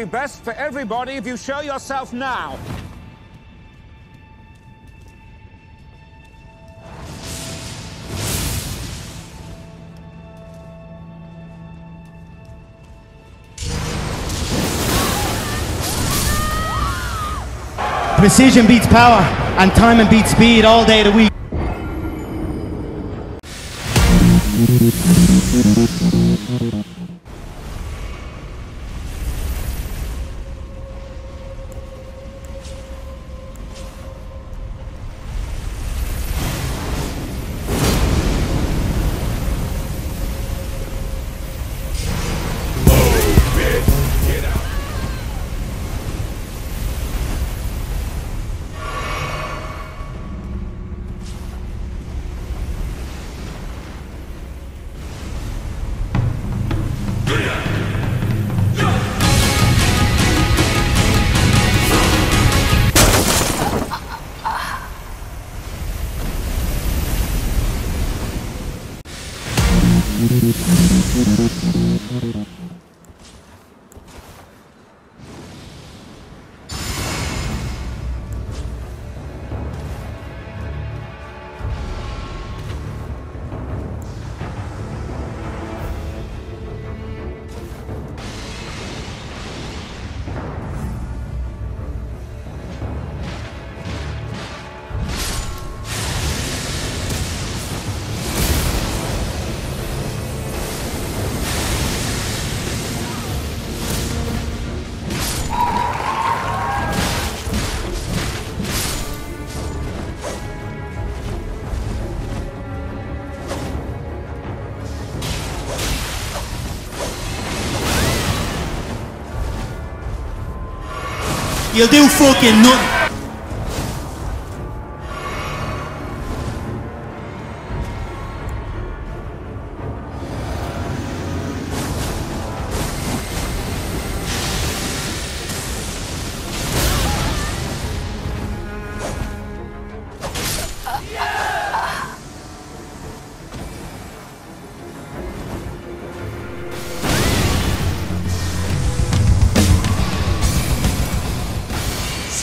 Be best for everybody if you show yourself now. Precision beats power, and time and beats speed all day of the week. e ele deu o fogo é em nome.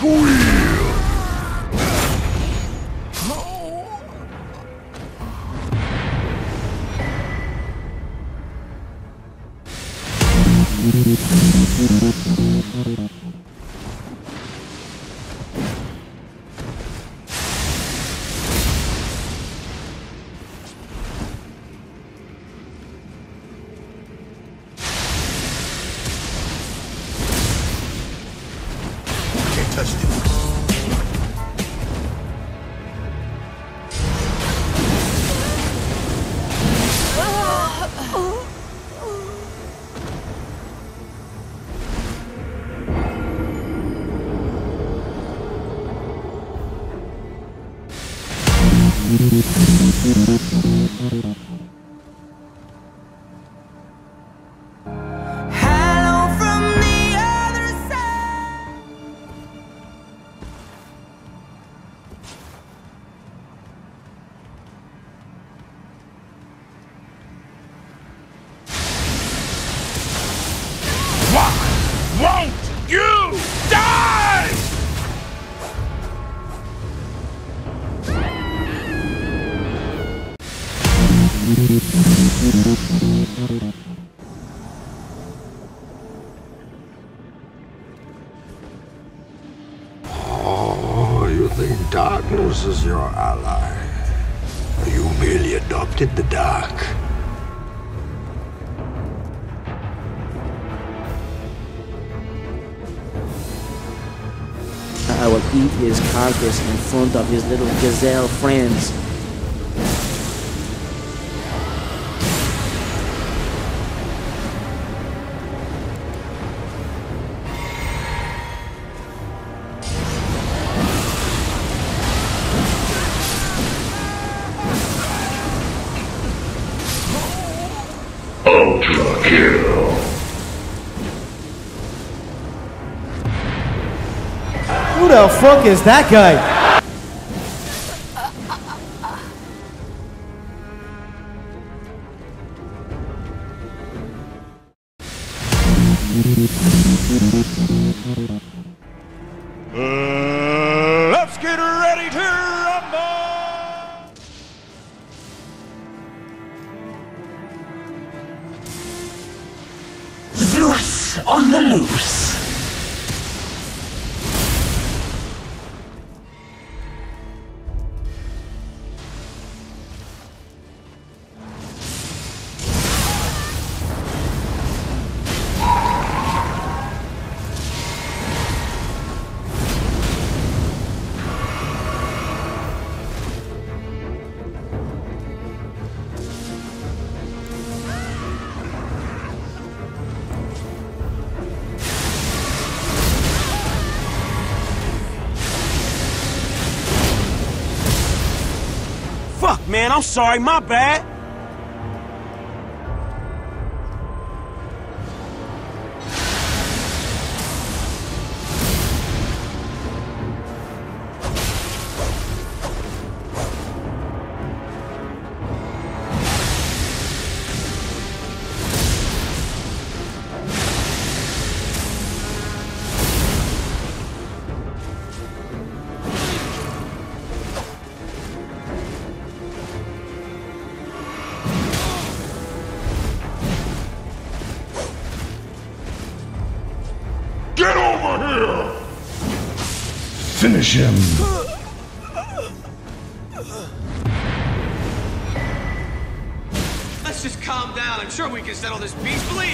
Can't you die? Oh, you think darkness is your ally? You merely adopted the dark. I will eat his carcass in front of his little gazelle friends. The fuck is that guy? Sorry, my bad. Let's just calm down. I'm sure we can settle this peacefully.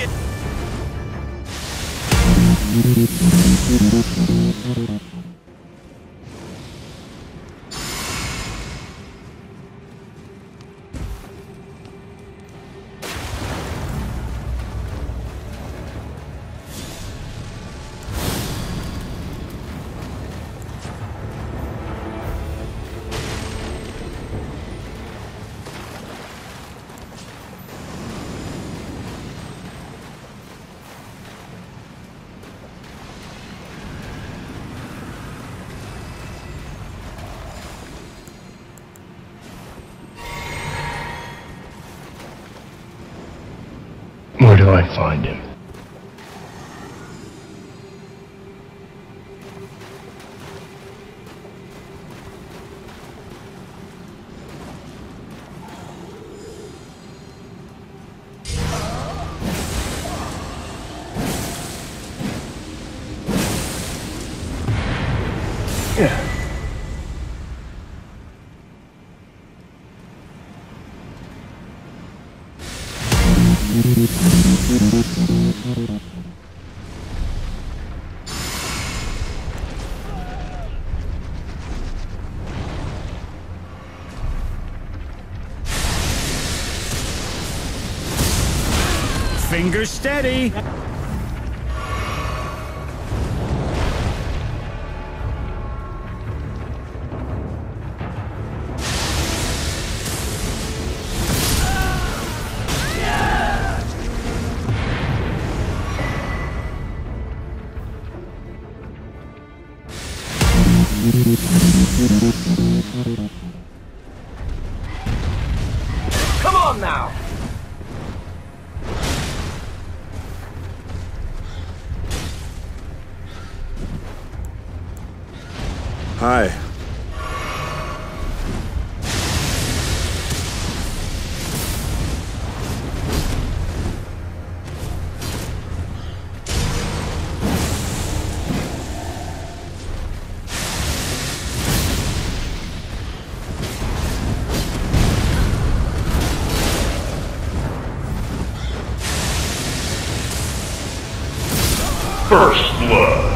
I find him? Fingers steady! First blood!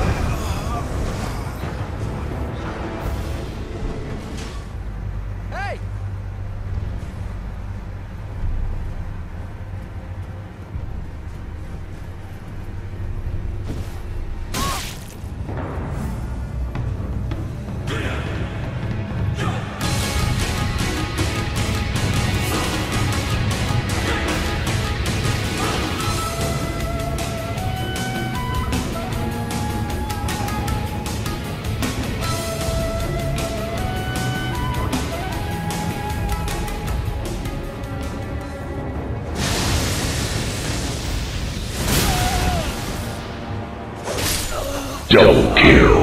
Kill.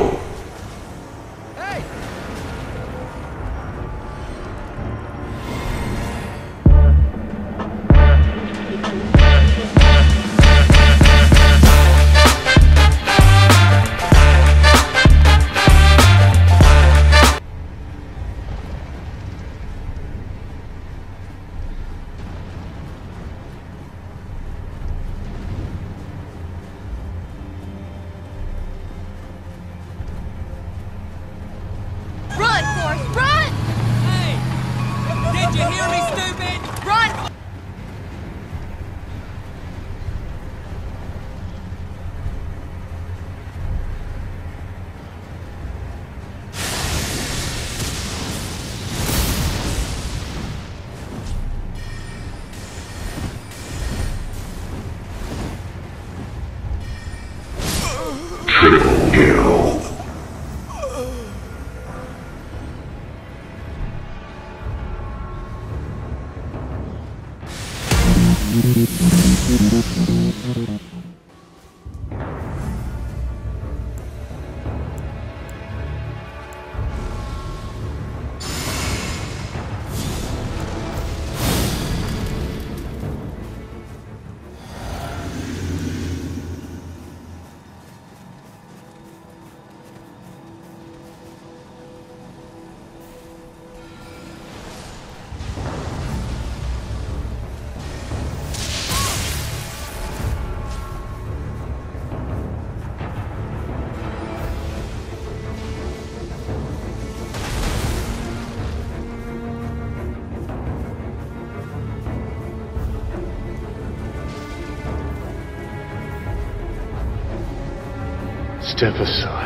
Step aside.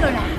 客人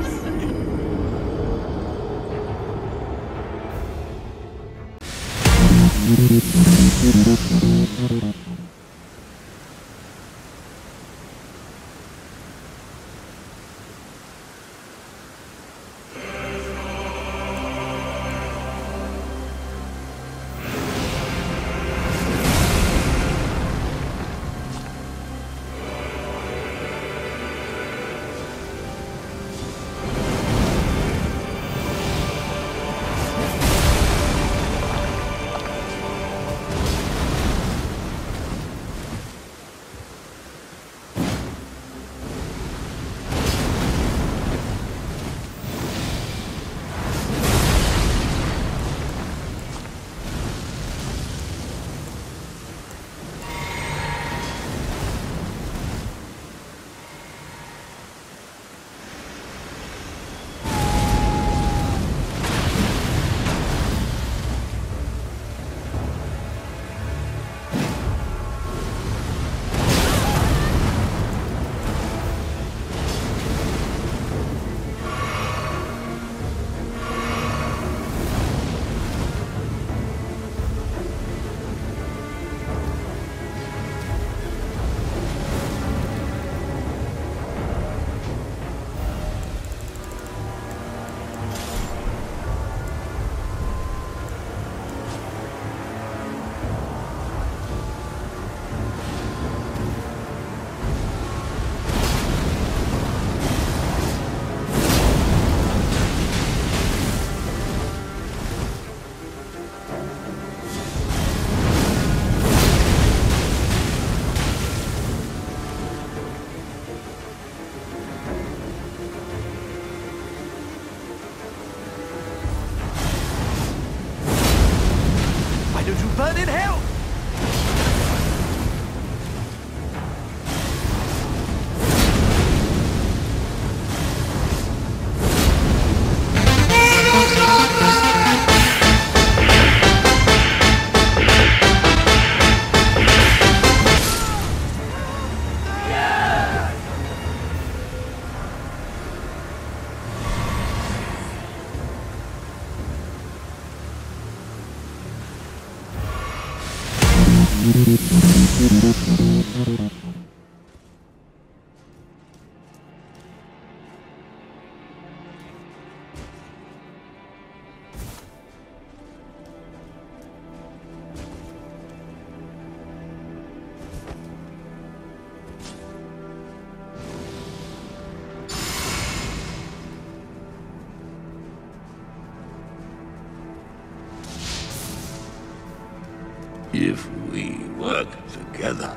If we work together.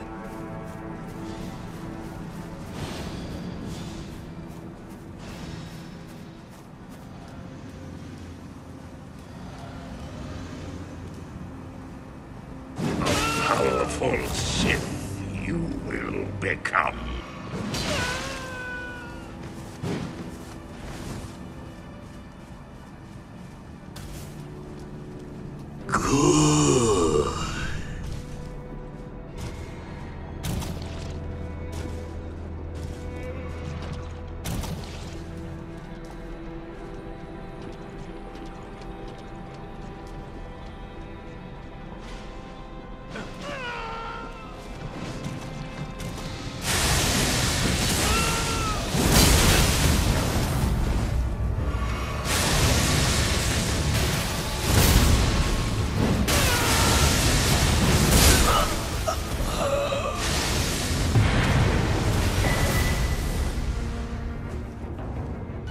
Powerful Sith you will become. Good.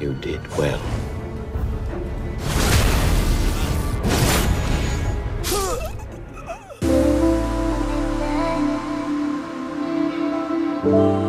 You did well. Thank